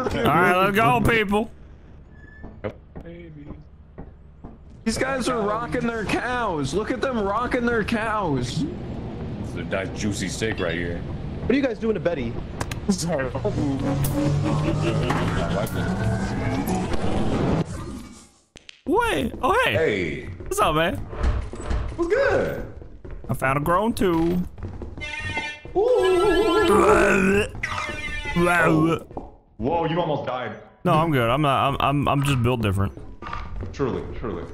right, let's go, people. These guys are rocking their cows. Look at them rocking their cows. It's a nice juicy steak right here. What are you guys doing to Betty? Sorry. Wait. Oh, hey. Hey, What's up, man? what's good? I found a grown too. Whoa, you almost died. No, I'm good. I'm not. I'm. I'm. I'm just built different. Truly, truly.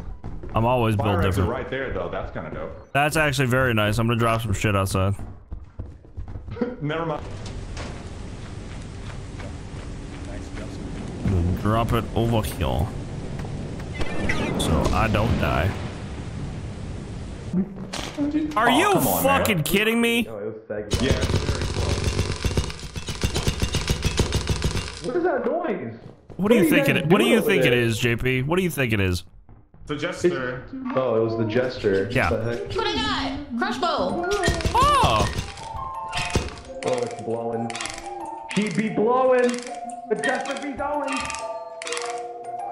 I'm always built Fire exit different. right there, though. That's kind of dope. That's actually very nice. I'm gonna drop some shit outside. Never mind. Drop it over here. So I don't die. Are Oh, you come on, man. fucking kidding me? Oh, it was. Yeah. it's very close. What is that noise? What do you think it? What do you think it there? is, JP? What do you think it is? The jester. Oh, it was the jester. Yeah. What the heck? What I got? Crossbow. Oh, Oh, it's blowing. He be blowing. The jester be going.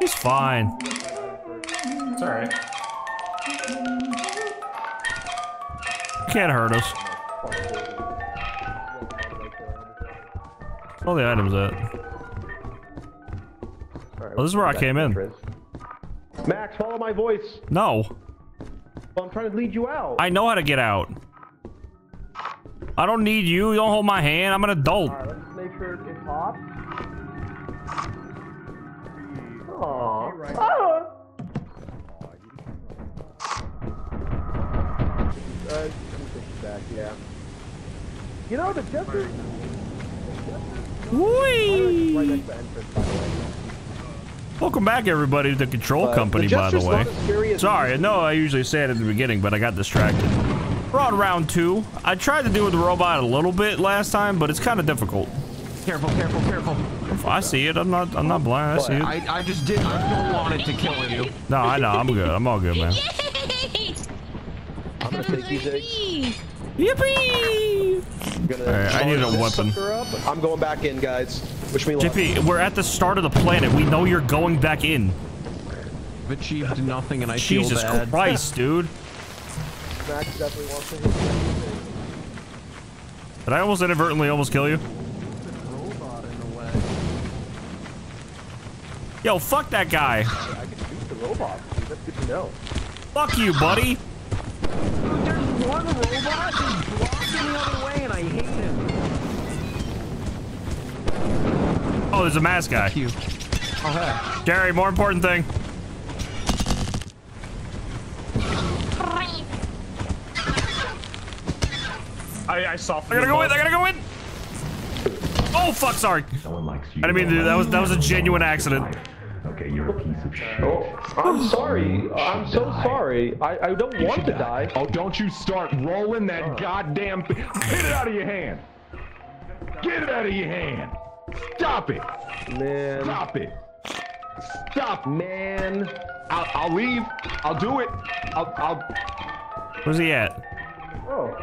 he's fine. It's alright. Can't hurt us. All the items at. Alright, Oh, this is where I back came in. Max, follow my voice. No, Well, I'm trying to lead you out. I know how to get out. I don't need you. You don't hold my hand. I'm an adult. Alright, let's make sure it pops. Aww. Ah! Uh, let me take it back, yeah. You know, the jester... Whee! Right next to entrance, by the way. Welcome back, everybody, to the Control Uh, Company, the by the way. not as scary as- Sorry, no, I usually say it at the beginning, but I got distracted. We're on round two. I tried to do with the robot a little bit last time, but it's kind of difficult. Careful, careful, careful. I see it. I'm not. I'm not blind. I see it. I, I just did. I don't want it to kill you. No, I know. I'm good. I'm all good, man. Yay! I'm gonna take these eggs. Yay! Yippee! I'm gonna Alright, I need a weapon. Up. I'm going back in, guys. Wish me luck. JP, we're at the start of the planet. We know you're going back in. I've achieved nothing and I feel Jesus bad. Christ, dude. Max definitely wants to hit. Did I almost inadvertently almost kill you? Robot in a way. Yo, fuck that guy. I can shoot the robot. That's good to know. Fuck you, buddy. There's one robot just blocking the other way and I hate him. Oh, there's a mask guy. You. Oh, hey. Gary, more important thing. I, I saw. I gotta go in. I gotta go in. Oh fuck! Sorry. No one likes you. I didn't mean to do that. That was that was a genuine accident. Okay, you're a piece of shit. Oh, I'm sorry. I'm so sorry. I, I don't want to die. Oh, don't you start rolling that goddamn thing. Get it out of your hand. Get it out of your hand. Stop it. Man. Stop it. Stop. Man. I'll, I'll leave. I'll do it. I'll, I'll. Where's he at? Oh.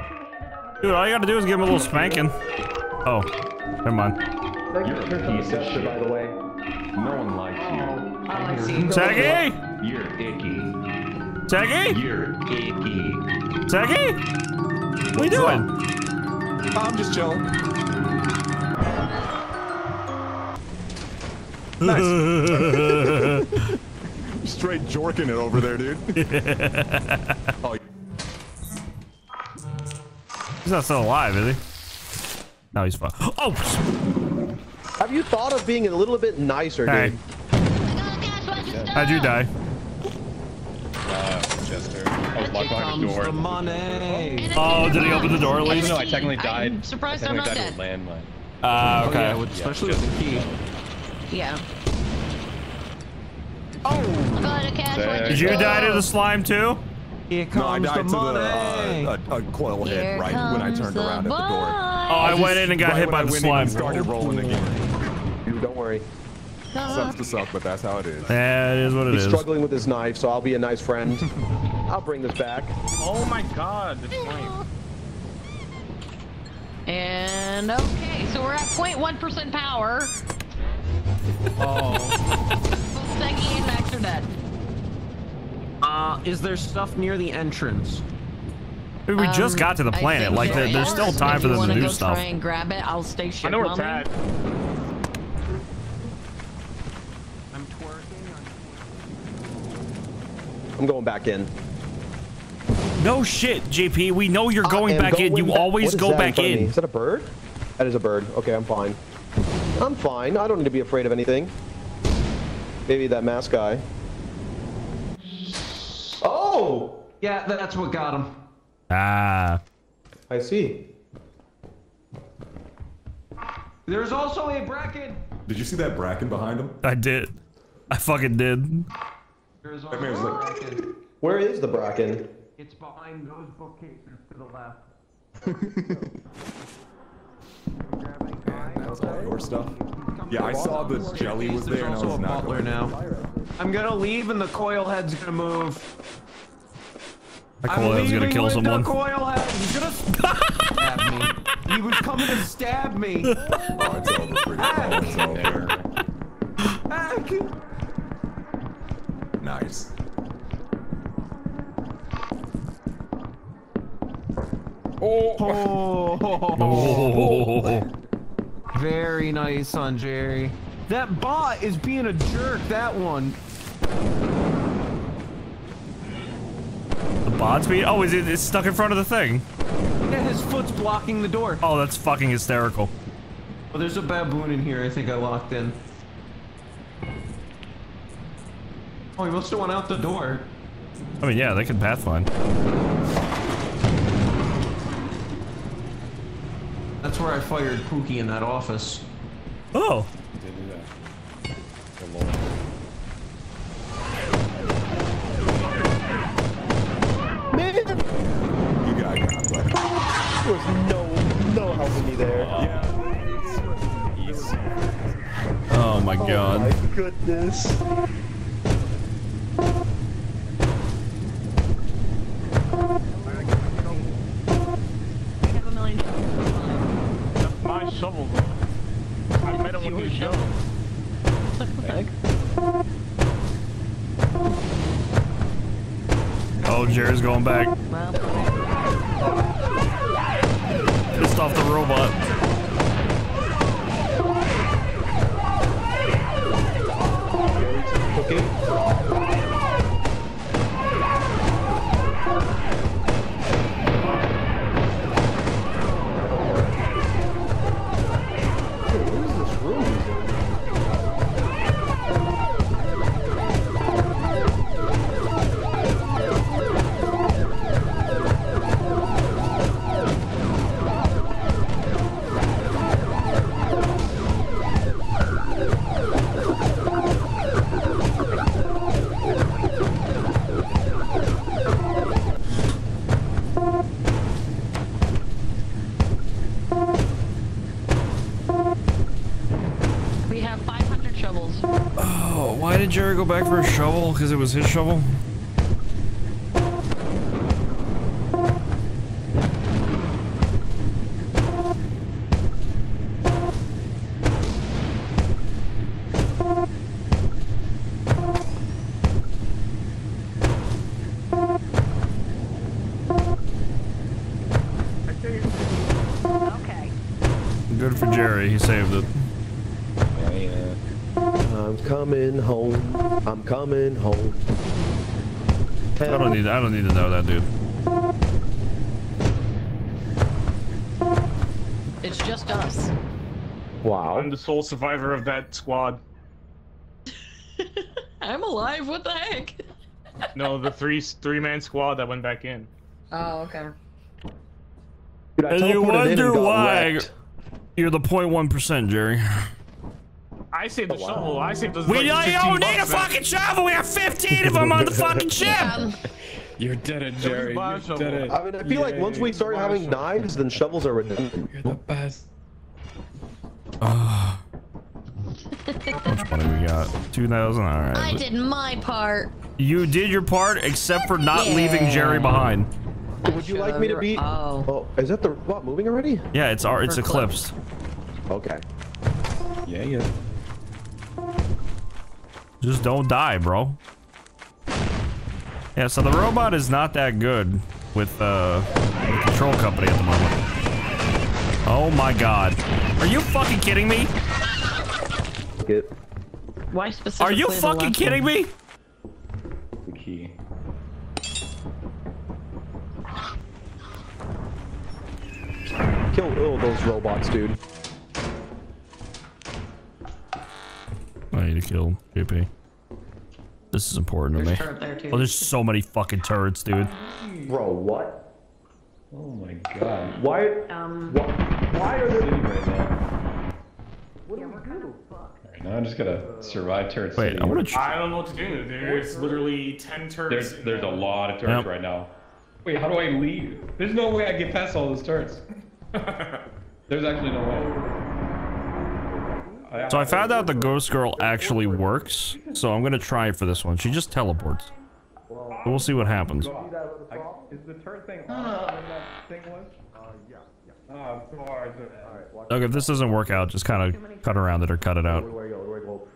Dude, all you gotta do is give him a little spanking. Oh, never mind. Thank you for turning the jester, by the way. No one likes you. Oh, I see. Saggy, you. You're icky. Saggy, You're icky. Saggy. What are you doing? I'm just chilling. Straight jorking it over there, dude. oh, He's not still alive, is he? No, he's fine. Oh, Have you thought of being a little bit nicer, hey, dude? how'd you die? Uh, Chester. I was locked behind the Comes the money. Oh, did he open the door at least? though I technically I'm died. surprised I I'm technically not died to a dead. landmine. Uh, Oh, yeah, okay. with, especially with the key. Yeah. Oh! Got a cash Did. Did you die to the slime too? Here No, I died the to the, uh, a, a coil head Here right when I turned the around at the door. Oh, I went in and got right hit by the slime. started rolling again. Dude, don't worry. Sucks to suck, but that's how it is. Yeah, it is what it He's is. struggling with his knife, so I'll be a nice friend. I'll bring this back. Oh my god, the flame. And okay, so we're at 0.1% power. Oh. Max dead. Uh, is there stuff near the entrance? We um, just got to the um, planet. Like, there, there's still time if for them to do stuff. Try and grab it. I'll stay. I know where it's at. I'm twerking. I'm going back in. No shit, JP. We know you're going back going in. You always go back in. in. Is that a bird? That is a bird. Okay, I'm fine. I'm fine. I don't need to be afraid of anything. Maybe that mask guy. Oh! Yeah, that's what got him. Ah. I see. There's also a bracken. Did you see that bracken behind him? I did. I fucking did. There's also man's a bracken. Where is the bracken? It's behind those bookcases to the left. That was all your stuff. Yeah, I saw the jelly was there and I also was a not butler going. now. I'm gonna leave and the coil head's gonna move. That I'm coil head's gonna kill someone. The coil head. He's gonna stab me. He was coming to stab me. Oh, it's over for you. Oh, it's over. Back. Nice. Oh. Oh. Very nice on Jerry. That bot is being a jerk. That one. The bot's speed? Oh, is it it's stuck in front of the thing? Yeah, his foot's blocking the door. Oh, that's fucking hysterical. Oh, there's a baboon in here. I think I locked in. Oh, he must have went out the door. I mean, yeah, they can pathfind. That's where I fired Pookie in that office. Oh. Did do that. Man, there You got got but was no, no helping me there. Oh my Oh god. my goodness. My shovel. I met him with his shovel. Oh, going back. Back for a shovel? Because it was his shovel? Okay. Good for Jerry. He saved it. Don't need. I don't need to know that, dude. It's just us. Wow. I'm the sole survivor of that squad. I'm alive. What the heck? No, the three three man squad that went back in. Oh, okay. Dude, And you teleported in and wonder got why wrecked. you're the 0.1 percent, Jerry. I saved the shovel. I saved those. We like, don't need a bucks fucking shovel. We have 15 of them on the fucking ship. Um, You're dead it, Jerry. buy You shovel. did it. I mean, I feel like once we start having knives, then shovels are redundant. You're the best. Ah. How much money we got? 2,000? Alright. I did my part. You did your part, except for not leaving Jerry behind. Would you like me to be? Oh. Oh, is that the what moving already? Yeah, it's our. It's For eclipsed. Okay. Yeah, yeah. Just don't die, bro. Yeah, so the robot is not that good with uh, the control company at the moment. Oh my god. Are you fucking kidding me? Get Why specifically? Are you the fucking left kidding one? me? The key. kill all those robots, dude. I need to kill JP. This is important to me. a turret there too. Oh, there's so many fucking turrets, dude. Bro, what? Oh my god. Why? Um, Why, why are there? Right now. Alright, now I'm just gonna survive turrets. Wait, city. I want to. I don't know what to do. There's literally 10 turrets. There's in there's a lot of turrets Yep. right now. Wait, how do I leave? There's no way I get past all those turrets. There's actually no way. So I found out the ghost girl actually works, so I'm gonna try it for this one. She just teleports. So we'll see what happens. I, is the turret thing on that thing was? Uh, yeah, yeah. Oh, of course. Look, if this doesn't work out, just kind of cut around it or cut it out. I go? Where do I go?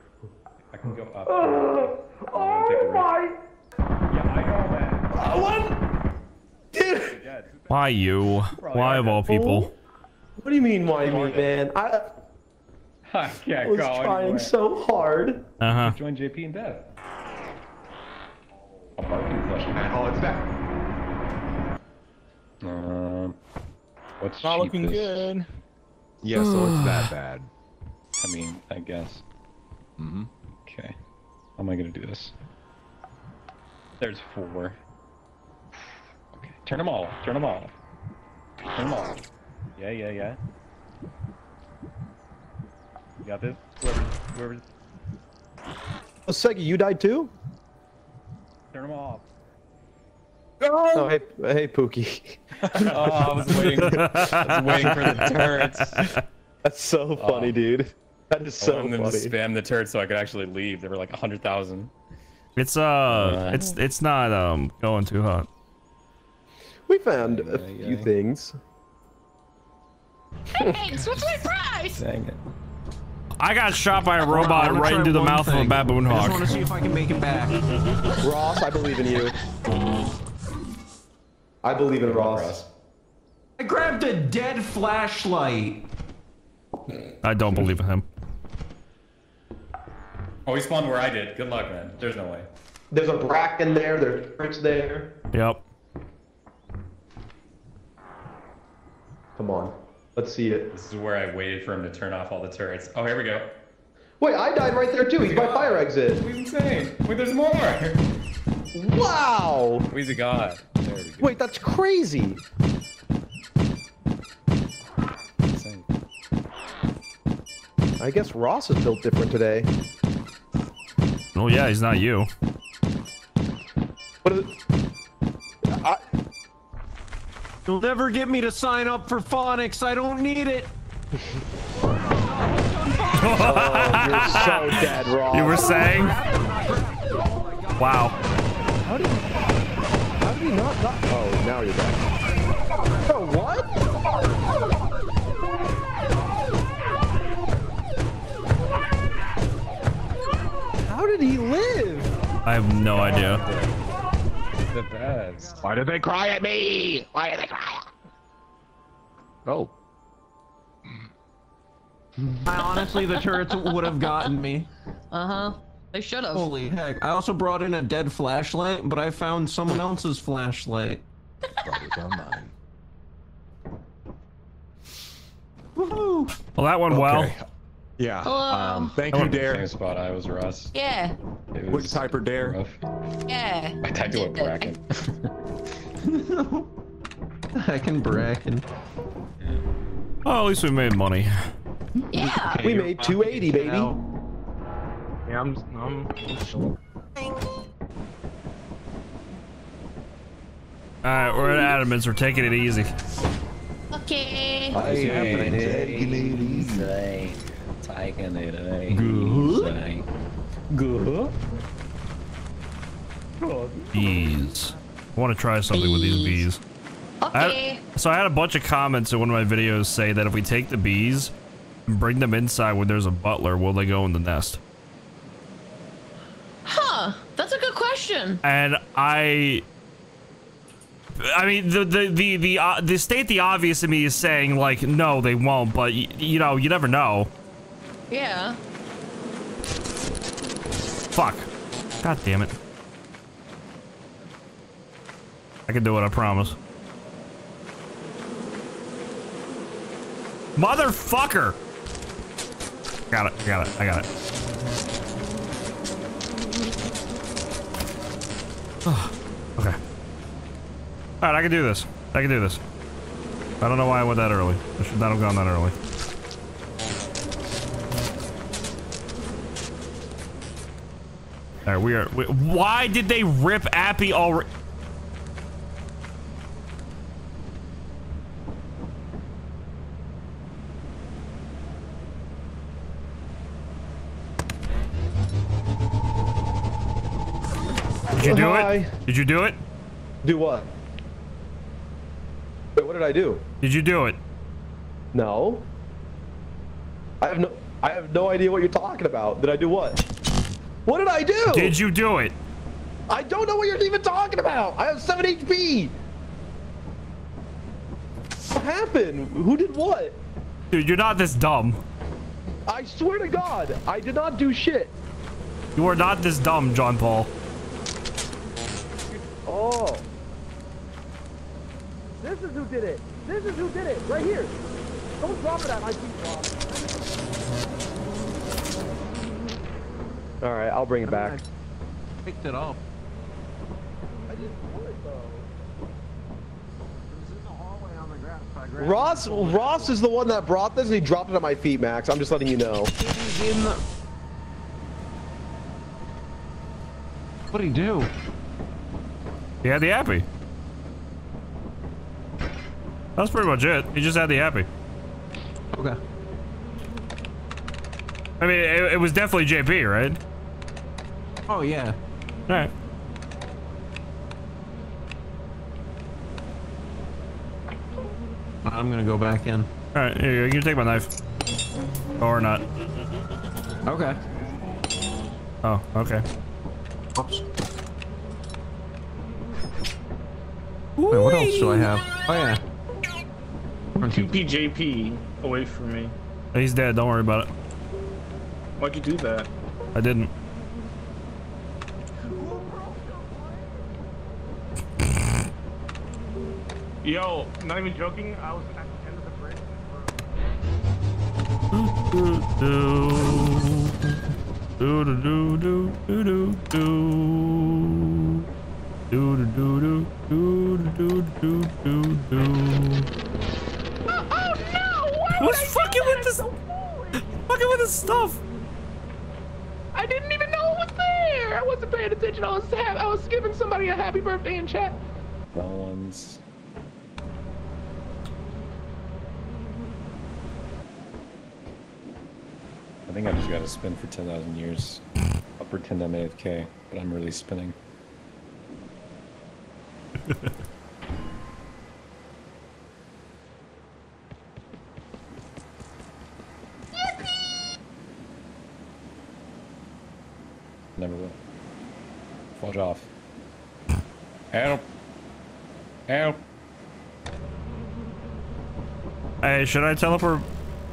I can go up. Oh, oh my! Yeah, I know that. I. Dude, Why you? Why of all people? What do you mean, why me, man? I I can't was go trying anywhere. so hard. Uh huh. Join JP in death. A barking flush. Oh, it's back. Um, what's Not looking good. Yeah, so it's that bad. I mean, I guess. Mm-hmm. Okay. How am I gonna do this? There's four. Okay. Turn them all. Turn them all. Turn them all. Yeah, yeah, yeah. You got this? Whoever, whoever, Oh, Segi, you died too? turn them off. Oh, hey, hey, Pookie. oh, I was waiting. I was waiting for the turrets. That's so funny, dude. That is I so wanted them to funny. spam the turrets so I could actually leave. There were like a hundred thousand. It's uh, it's it's not um going too hot. We found a few things. Thanks. What's my prize? Dang it. I got shot by a robot right into the one mouth of a thing. baboon I just want to see if I can make it back. Ross, I believe in you. I believe in Ross. I grabbed a dead flashlight. I don't believe in him. Oh, he spawned where I did. Good luck, man. There's no way. There's a bracken there. There's turrets there. Yep. Come on, let's see it. This is where I waited for him to turn off all the turrets. Oh, here we go. Wait, I died right there too. He's by fire exit. He's insane. Wait, there's more. Wow. Oh, he's a god. There we go. Wait, that's crazy. Insane. I guess Ross is built different today. Oh yeah, he's not you. What is it? I, You'll never get me to sign up for phonics. I don't need it. oh, you're so dead, Ross. You were saying? Wow. How did, how did he not die? Oh, now you're back. Bro, what? How did he live? I have no idea. The best. Why did they cry at me? Why did they cry? Oh. I honestly, the turrets would have gotten me. Uh huh. They should have. Holy heck. I also brought in a dead flashlight, but I found someone else's flashlight. Probably mine. Woohoo! Well, that went well. Okay. Yeah. Hello. Um, thank you, Dare. Same spot I was Russ. Yeah. It Which was type are Dare? rough. Yeah. I typed it with Bracken. I can bracken. Oh, at least we made money. Yeah. We made 280, baby. Yeah, I'm. I'm. All right, we're at Adamance. We're taking it easy. Okay. Taking it easy. Good. Bees. I want to try something with these bees. I Okay. had, so I had a bunch of comments in one of my videos say that if we take the bees and bring them inside when there's a butler, will they go in the nest? Huh. That's a good question. question. and I. I mean, the the the the uh, the state the obvious in me is saying like, no, they won't. But y- you know, you never know. Yeah. Fuck. God damn it. I can do it. I promise. Motherfucker. Got it. Got it. I got it. okay. All right, I can do this. I can do this. I don't know why I went that early. I should not have gone that early. All right, we are. We, why did they rip Appy already? Did you do Hi. it? Did you do it? Do what? Wait, what did I do? Did you do it? No. I have no. I have no idea what you're talking about. Did I do what? What did I do? Did you do it? I don't know what you're even talking about. I have 7 HP. What happened? Who did what? Dude, you're not this dumb. I swear to God, I did not do shit. You are not this dumb, John Paul. Oh. This is who did it. This is who did it. Right here. Don't drop it at my feet, All right, I'll bring it back. Picked it up. I didn't do it though. It was in the hallway on the ground. so I Ross, Ross is the one that brought this, and he dropped it at my feet, Max. I'm just letting you know. In the... What'd he do? He had the happy. That's pretty much it. He just had the happy. Okay. I mean, it, it was definitely JP, right? Oh yeah. All right. I'm gonna go back in. All right, here you go. You can take my knife. Or not. Okay. Oh, okay. Oops. Wait, what else do I have? Oh yeah. QPJP away from me. He's dead. Don't worry about it. Why'd you do that? I didn't. Yo, not even joking. I was at the end of the bridge. Do do do do do do do do do do do do do do do. Oh no! Who's fucking with this? Fucking with this stuff. I didn't even know it was there. I wasn't paying attention. I was I was giving somebody a happy birthday in chat. Wrong ones. Think I just got to spin for 10,000 years. I'll pretend I'm AFK, but I'm really spinning. Never will. Fudge off. Help! Help! Hey, should I teleport?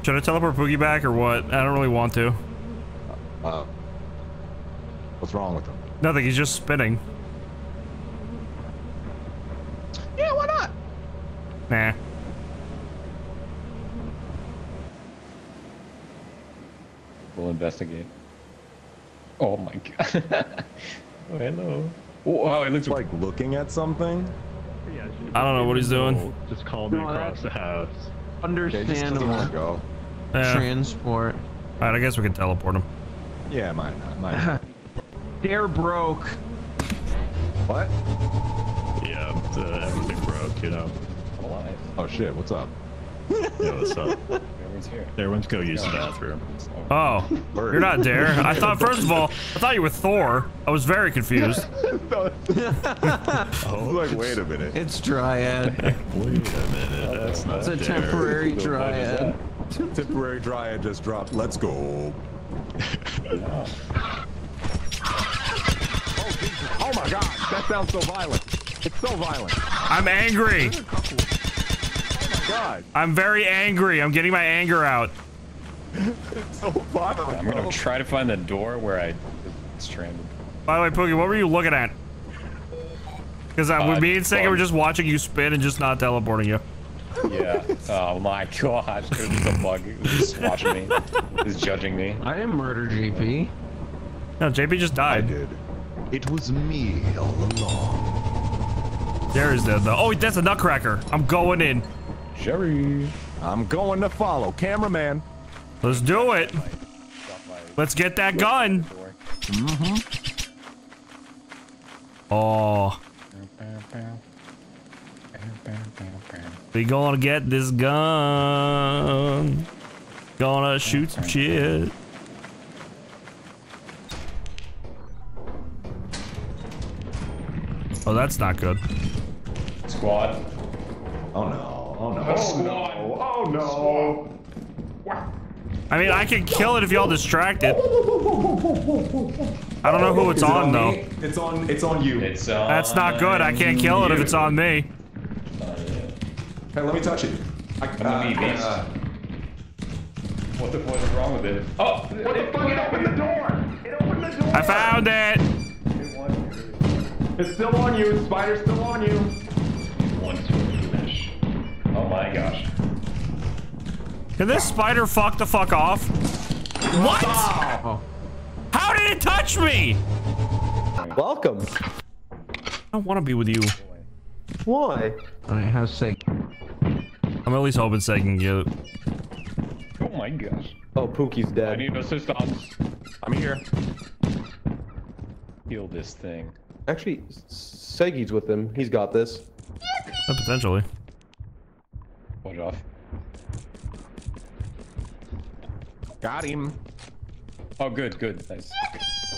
Should I teleport Boogie back or what? I don't really want to. Uh, what's wrong with him? Nothing. He's just spinning. Yeah, why not? Nah. We'll investigate. Oh my god. oh, hello. Oh, wow, it looks like looking at something. I don't know what he's doing. Just call me No, across the house. Okay, just doesn't want to Understandable. go. Yeah. Transport. All right. I guess we can teleport him. Yeah, mine not. Mine not. Dare broke. what? Yeah, the, everything broke, you know. I'm alive. Oh shit, what's up? Yeah, what's up? Everyone's here. Everyone's go use the bathroom. Oh, you're not Dare. I thought first of all, I thought you were Thor. I was very confused. I was like, wait a minute. It's Dryad. Wait a minute, that's not It's a Dare. temporary The fuck is Dryad. Temporary dryad just dropped. Let's go. Oh my god, that sounds so violent? It's so violent. I'm angry. Oh my God, I'm very angry. I'm getting my anger out. it's so violent. I'm gonna try to find the door where I was stranded. By the way, Pookie, what were you looking at? Because uh, Uh, me and Sega were bugs. just watching you spin and just not teleporting you. Yeah. Oh my gosh. There's just a bug who's watching me. Is judging me. I didn't murder GP. No, JP just died. I did. It was me all along. There is the, though. Oh, that's a nutcracker. I'm going in. Jerry. I'm going to follow. Cameraman. Let's do it. Let's get that gun. Oh, we gonna get this gun. Gonna shoot some shit. Oh, that's not good. Squad. Oh no. Oh no. Oh no. Oh no. I mean, I can kill it if y'all distract it. I don't know who it's Is it on though. me? It's on. It's on you. It's uh, That's not good. I can't kill it if it's on me. Hey, let me touch it. I, Come with me, beast. uh, What the fuck is wrong with it? Oh! What the fuck? It opened the door. It opened the door. I found it. It's still on you. Spider's still on you. One flesh. Oh my gosh. Can this spider fuck the fuck off? What? Oh. How did it touch me? Welcome. I don't want to be with you. Why? I have sick. I'm at least hoping Sega can get it. Oh my gosh. Oh, Pookie's dead. I need assistance. I'm here. Heal this thing. Actually, S- Segi's with him. He's got this. Uh, potentially. Watch off. Got him. Oh, good, good. Nice.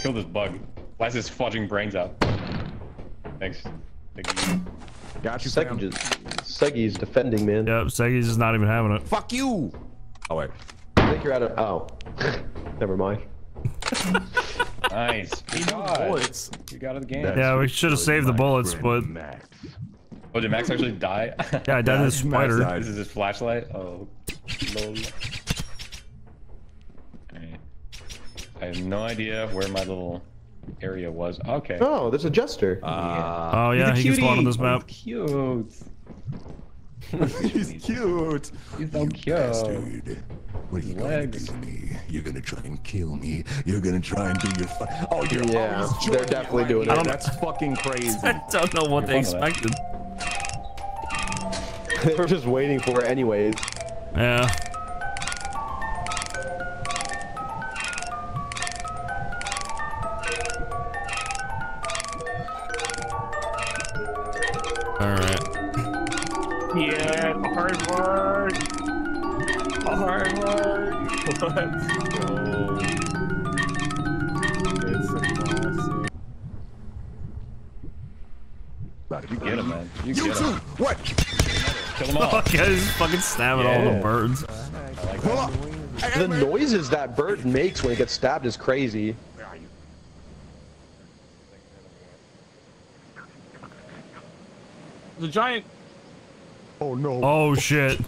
Kill this bug. Why is this fudging brains out? Thanks. Thank. Got you, Segi Sam. just, Segi's defending, man. Yep, Segi's just not even having it. Fuck you. Oh wait. I think you're out of. Oh. Never mind. Nice. You got bullets. You got the game. Yeah, we should have saved the bullets, but Max. Oh, did Max actually die? yeah, I died in the spider. died. this is his flashlight? Oh. Lol. I have no idea where my little area was. Okay. Oh, there's a jester. Uh, oh yeah, he can spawn on this map. Cute. He's cute. He's so cute. Dude, what are you Legs. gonna do to me? You're gonna try and kill me. You're gonna try and do your. Fu- oh, you're Yeah, always they're joking definitely right doing now. it. That's fucking crazy. I don't know what they You're fun with expected. they were just waiting for it anyways. Yeah. You get him, man. You You get too. him. What? Kill them all. Fuck, he's fucking stabbing all the birds. Like Hold that. up. Hey, The noises that bird makes when it gets stabbed is crazy. The giant. Oh no. Oh shit.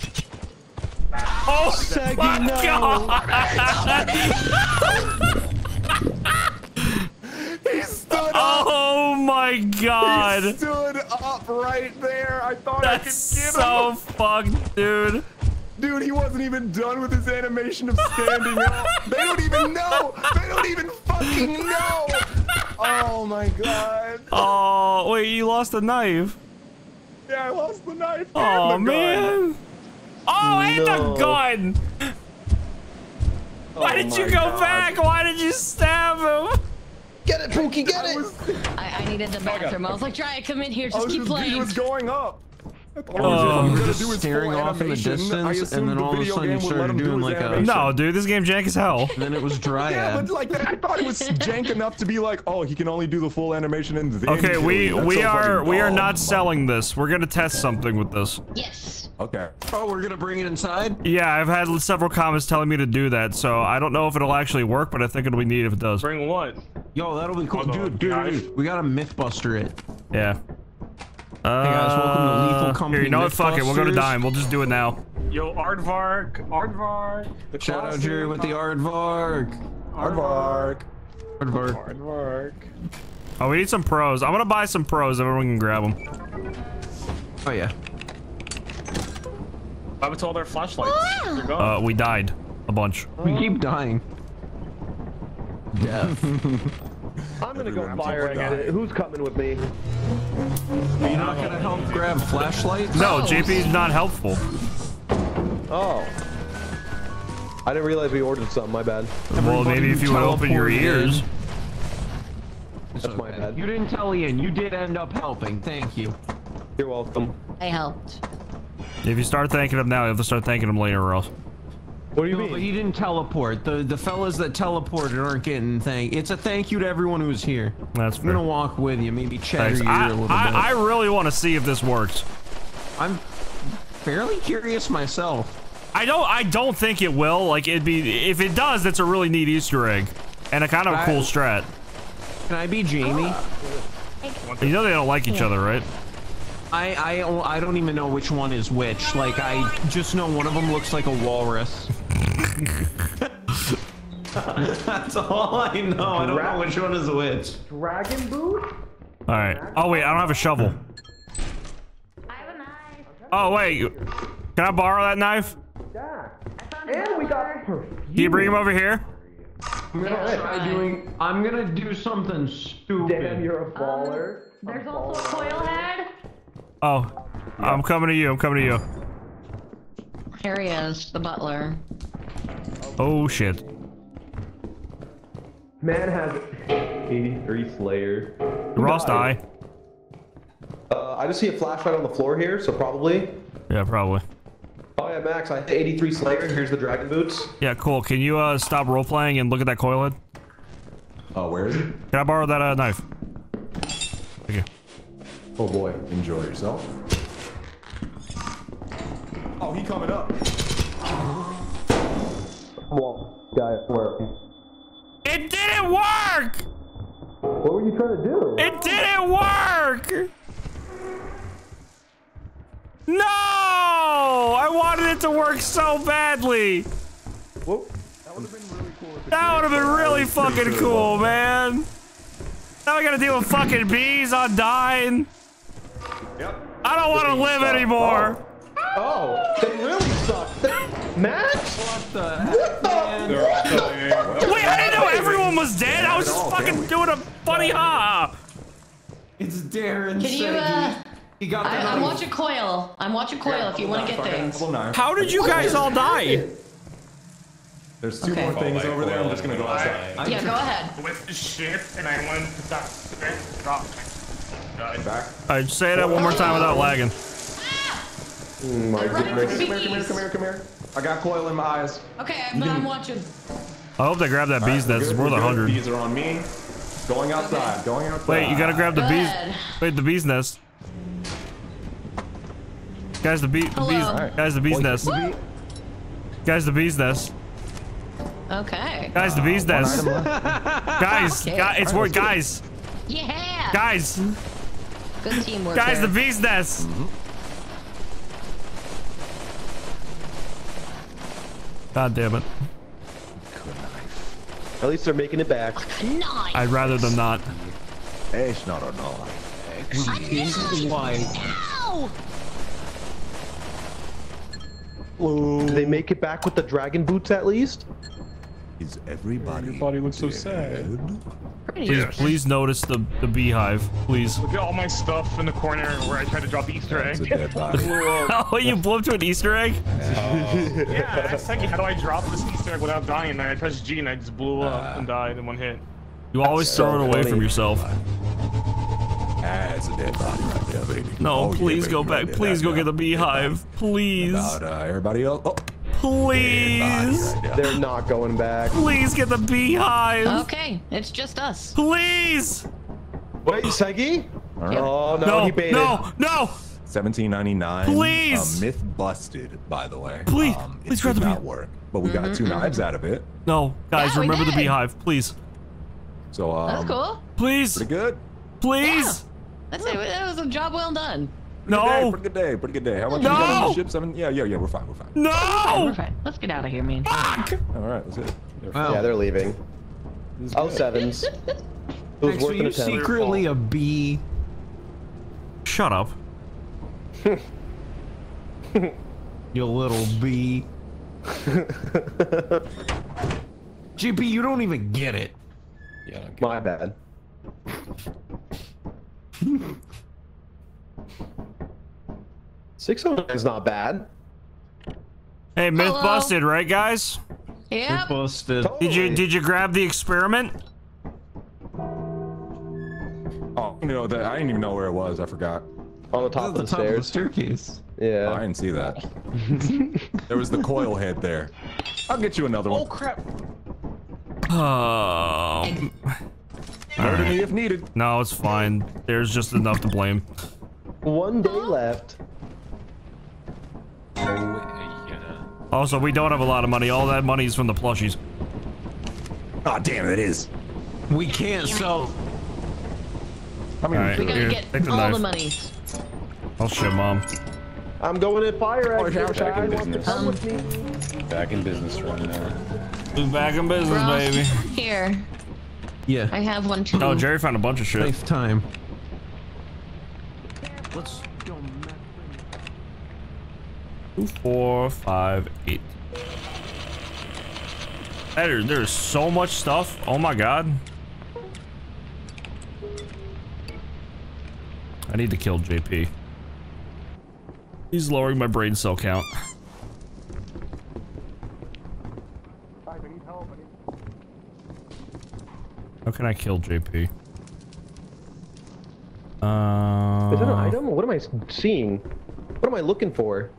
Oh Segi, my no. god! He stood up. Oh my god. He stood up right there. I thought That's I could get so him. fucked, dude. Dude, he wasn't even done with his animation of standing up. They don't even know. They don't even fucking know. Oh my god. Oh, wait, you lost a knife. Yeah, I lost the knife. Oh and the gun. man. Oh, and No. the gun. Why Oh did you go God. back? Why did you stab him? Get it, Pookie, get I it! was, I, I needed the oh, bathroom. I was like, try come in here, I just was keep just, he playing. was going up. I thought Oh. he was You do just staring full off in the distance, and assumed then the all of a sudden you started let him do doing his like a- No, dude, this game jank as hell. Then it was dry Yeah, but like I thought it was jank enough to be like, oh, he can only do the full animation and then Okay, we we so are we are not selling this. We're gonna test something with this. Yes. Okay. Oh, we're gonna bring it inside? Yeah, I've had several comments telling me to do that, so I don't know if it'll actually work, but I think it'll be neat if it does. Bring what? Yo, that'll be cool. Hold Dude, dude, guys. dude, we gotta Mythbuster it. Yeah. Uh, Hey guys, welcome to Lethal Company Here, you know what? Fuck it. We'll go to Mythbusters. dime. We'll just do it now. Yo, Aardvark, Aardvark. The Shout out Crossing Jerry with the Aardvark. Aardvark. Aardvark. Aardvark. Oh, we need some pros. I'm gonna buy some pros. Everyone can grab them. Oh yeah. What happened to all their flashlights? They're Uh, we died a bunch. We keep dying. Death. I'm gonna go Everyone firing at it. Who's coming with me? Are you not gonna help grab flashlights? No, JP's not helpful. Oh. I didn't realize we ordered some. My bad. well, maybe if you would open your ears. in. That's my bad. You didn't tell Ian. You did end up helping. Thank you. You're welcome. I helped. If you start thanking him now, you have to start thanking him later, or else. What do you No, mean? but you didn't teleport. The the fellas that teleported aren't getting thank. It's a thank you to everyone who's here. That's I'm fair. gonna walk with you, maybe chatter Thanks. your I, a little I, bit. I really want to see if this works. I'm fairly curious myself. I don't. I don't think it will. Like it'd be. If it does, that's a really neat Easter egg, and a kind of I- cool strat. Can I be Jamie? You know they don't like each other, right? I, I I don't even know which one is which. Like I just know one of them looks like a walrus. That's all I know. I don't know which one is which. Dragon boot? All right. Oh wait, I don't have a shovel. I have a knife. Oh wait, can I borrow that knife? Yeah. And we got Can you bring him over here? I'm gonna try doing. I'm gonna do something stupid. Damn, you're a um, baller. There's also a coil head. Oh, I'm coming to you. I'm coming to you. Here he is, the butler. Oh shit. Man has 83 Slayer. Did Ross die? Uh, I just see a flashlight on the floor here, so probably. Yeah, probably. Oh yeah, Max, I hit 83 Slayer. And here's the dragon boots. Yeah, cool. Can you uh stop role playing and look at that coil head? Oh, where is it? Can I borrow that uh, knife? Thank you. Oh boy, enjoy yourself. Oh, he coming up. Well, guy, where? It didn't work. What were you trying to do? It didn't work! No! I wanted it to work so badly! Whoa. That would have been really fucking cool, man! Now I gotta deal with fucking bees on dying. Yep. I don't want to live anymore. Oh, they really suck. They- Max? What the heck, man? They're all. Wait, I didn't know everyone was dead. I was just fucking doing a funny ha. It's Darren. Can you, uh, He got the I, I'm knife. watching coil. I'm watching coil if you want to get things. Double knife. How did you guys all die? There's two Okay. more things over there. I'm just gonna go outside. Yeah, go ahead. With the ship, and I went to that drop. Died. Back. All right, say that one more time without lagging. Oh my goodness. Come here, come here, come here, come here. I got coil in my eyes. Okay, but I'm watching. I hope they grab that bee's nest. It's worth we're a hundred. Bees are on me. Going outside. Going outside. Wait, you gotta grab the Go bees. ahead. Wait, the bee's nest. Guys, the bee, the Hello. bees, Alright. guys, the bees nest. Guys, the bees nest. Okay. Guys, the bees nest. Guys, Okay. guys, it's worth guys, Yeah. guys, Good teamwork. guys, the bees nest. Mm-hmm. God damn it! At least they're making it back. Nice. I'd rather them not. It's not a no. Why? Ow! Do they make it back with the dragon boots at least? Is everybody? Your body looks so sad. Pretty Please, good. please notice the the beehive, please. Look at all my stuff in the corner where I tried to drop the Easter It's a egg. dead body. Oh, you blew up to an Easter egg? yeah, I asked Seki, how do I drop this Easter egg without dying? And I pressed G and I just blew up and died in one hit. You always so throw it away from yourself. Ah, it's a dead body right there, baby. No, Oh, yeah, please baby, go back. there, Please go get the beehive. Please, About uh, everybody else. Oh, please, right there. They're not going back. please get the beehive. Okay, it's just us. Please. Wait, Segi? All right. Oh no, No, he baited. no, no. 1799. Please. A myth busted, by the way. Please, Um, please it grab did the not work, but we got two knives out of it. No, guys, Yeah, remember the beehive, please. So um, That's cool. Please, pretty good. please. I'd say that was a job well done. Pretty good day, No! pretty good day. Pretty good day. How about No! you guys on the ship? Seven. Yeah, yeah, yeah. We're fine. We're fine. We're No! fine. Let's get out of here, man. Fuck. All right, let's hit. They're Wow. Yeah, they're leaving. Oh, sevens. It was Next, so worth an you attempt. secretly a bee. Shut up. You little bee. GP, you don't even get it. Yeah, okay. My bad. Six oh nine is not bad. Hey, myth Hello? busted, right, guys? Yep. Busted. Did you did you grab the experiment? Oh, you know that I didn't even know where it was. I forgot. On the top the of the top of the stairs. Yeah. Oh, I didn't see that. there was the coil head there. I'll get you another Oh one. crap. Um, Murder alright. me if needed. No, it's fine. There's just enough to blame. One day left. Also, we don't have a lot of money. All that money is from the plushies. Oh, damn it is. We can't sell. How many? Alright, We gotta here, get take the all knife. the money. Oh shit, mom. I'm going in fire Oh, exit. yeah, If back in guy wants to business. come with me. Back in business right now. Who's back in business, Ross, baby? Here, Yeah. I have one too. Oh, Jerry found a bunch of shit. Safe time. Let's go. Two, four, five, eight. There, there's so much stuff. Oh my god. I need to kill JP. He's lowering my brain cell count. How can I kill JP? Uh, Is that an item? What am I seeing? What am I looking for?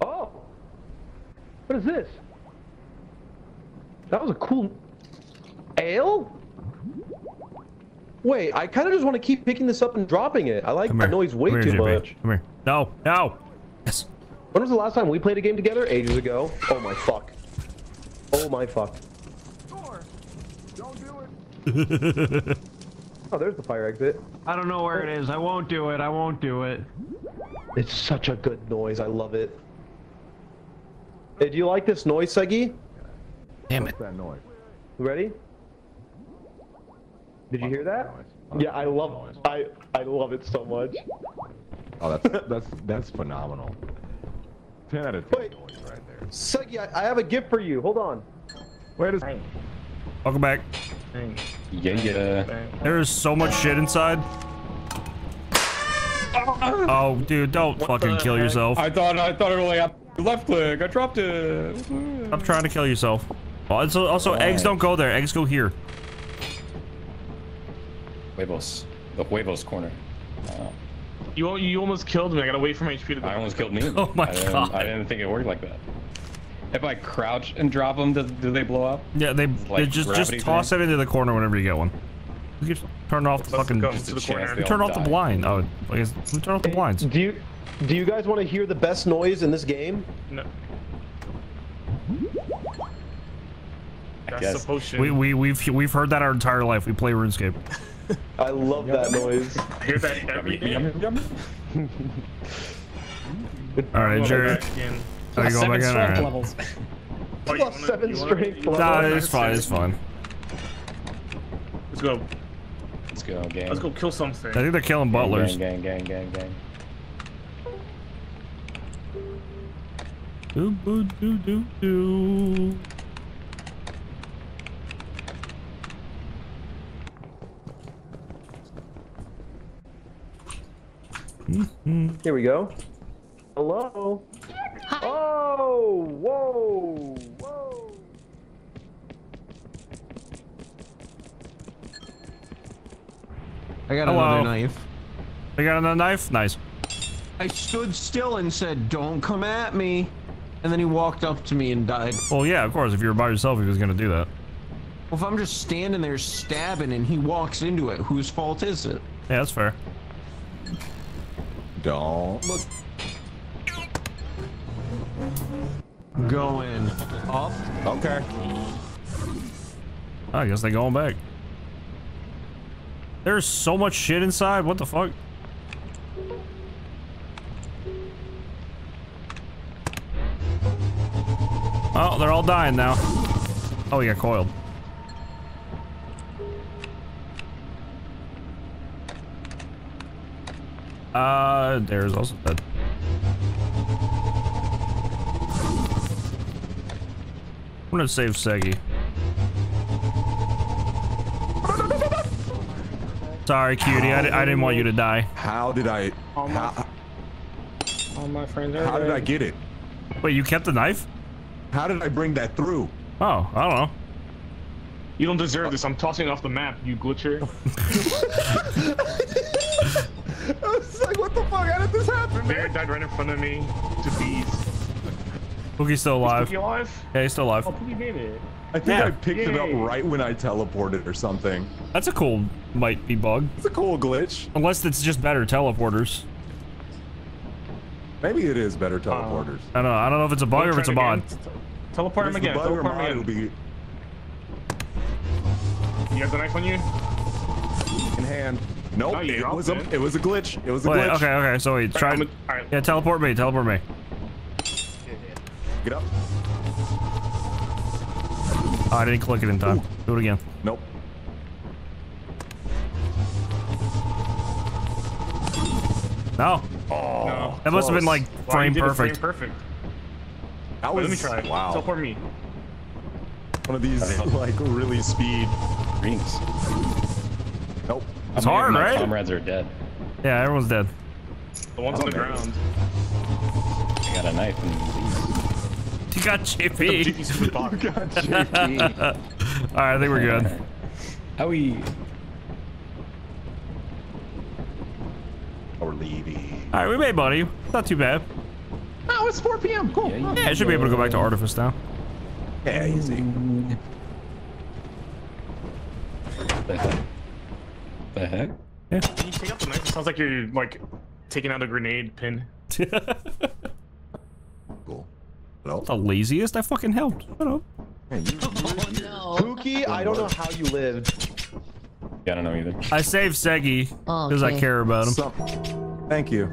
Oh! What is this? That was a cool... Ale? Wait, I kind of just want to keep picking this up and dropping it. I like Come that noise way here, too JP. much. Come here. No, no. Yes. When was the last time we played a game together? Ages ago. Oh my fuck. Oh my fuck. Do Oh, there's the fire exit. I don't know where it is. I won't do it. I won't do it. It's such a good noise. I love it. Hey, do you like this noise, Segi? Damn it. What's that noise? Ready? Did you hear that? Yeah, I love I I love it so much. Oh, that's that's that's phenomenal. Ten out of ten Wait. noise right there. Segi, I, I have a gift for you. Hold on. Wait a Welcome back. Yeah, yeah. There is so much shit inside. Oh, dude, don't fucking kill yourself. I thought I thought it was like I left click. I dropped it. Stop trying to kill yourself. Oh, also, also eggs don't go there. Eggs go here. Huevos. The huevos corner. Oh, You you almost killed me. I gotta wait for my HP to go. I almost killed me. Oh my I didn't, God. I didn't think it worked like that. If I crouch and drop them, do, do they blow up? Yeah, they, Like they just just toss thing? it into the corner whenever you get one. You can turn off the Let's fucking. go the corner. turn off the blind. Oh, I guess turn off the blinds. Do you do you guys want to hear the best noise in this game? No. I That's guess. the potion. We we we've we've heard that our entire life. We play RuneScape. I love that noise. I hear that every day. All right, Jerry. back again. Are you going back in? All right. levels. Oh, Plus wanna- seven you wanna- strength you wanna- level. Nah, it's fine. It's fine. Let's go. Let's go, gang. Let's go kill something. I think they're killing Gang, butlers. Gang, gang, gang, gang, gang. Do, boo, do, do, do. Mm-hmm. Here we go. Hello. Hi. Oh, whoa, whoa. I got Hello. another knife. I got another knife. Nice. I stood still and said, "Don't come at me," and then he walked up to me and died. Well, yeah, of course. If you were by yourself, he was gonna do that. Well, if I'm just standing there stabbing and he walks into it, whose fault is it? Yeah, that's fair. Don't look. Going up. Okay. I guess they're going back. There's so much shit inside. What the fuck? Oh, they're all dying now. Oh, he got coiled. Uh, there's also dead. I'm gonna save Segi. Sorry, cutie. I, I didn't want you to die. How did I? All my, How, all my friends are how did I get it? Wait, you kept the knife? How did I bring that through? Oh, I don't know. You don't deserve this. I'm tossing it off the map, you glitcher. I was like, what the fuck? How did this happen, Bear died right in front of me to bees. Pookie's still alive. Pookie alive? Yeah, he's still alive. Oh, Pookie made it. I think Yeah. I picked it up right when I teleported or something. That's a cool might be bug. It's a cool glitch. Unless it's just better teleporters. Maybe it is better uh, teleporters. I don't know. I don't know if it's a bug or if it's a mod. Teleport him If it's again. bug or Teleport him mod, it'll again. be You have the knife on you? in hand. Nope, No, it dropped was a it. it was a glitch. It was a Wait, glitch. okay, okay. So wait, try. I'm a- alright. Yeah, teleport me. Teleport me. Get up. Oh, I didn't click it in time. Do it again. Nope. No. Oh, That must have been like frame did it perfect. Frame perfect. That Wait, let me try. wow. Teleport me. One of these like really speed. Rings. Nope. It's How many hard, my right? Comrades are dead. Yeah, everyone's dead. The ones on the Okay. ground. I got a knife and these. You got JP. GP's in the. God, JP. All right, I think we're good. How we? Or Levy. All right, we made money. Not too bad. Oh, it's 4 p.m. Cool. Yeah, Yeah, I should be able to go back to Artifice now. Yeah, easy. The heck? The heck? Yeah. Can you take out the knife? It sounds like you're like taking out a grenade pin. Cool. Well, the laziest. I fucking helped. Shut up. hey, you, No. Pookie, I don't know how you lived. Yeah, I don't know either. I saved Segi Oh, because I care about him. some, thank you.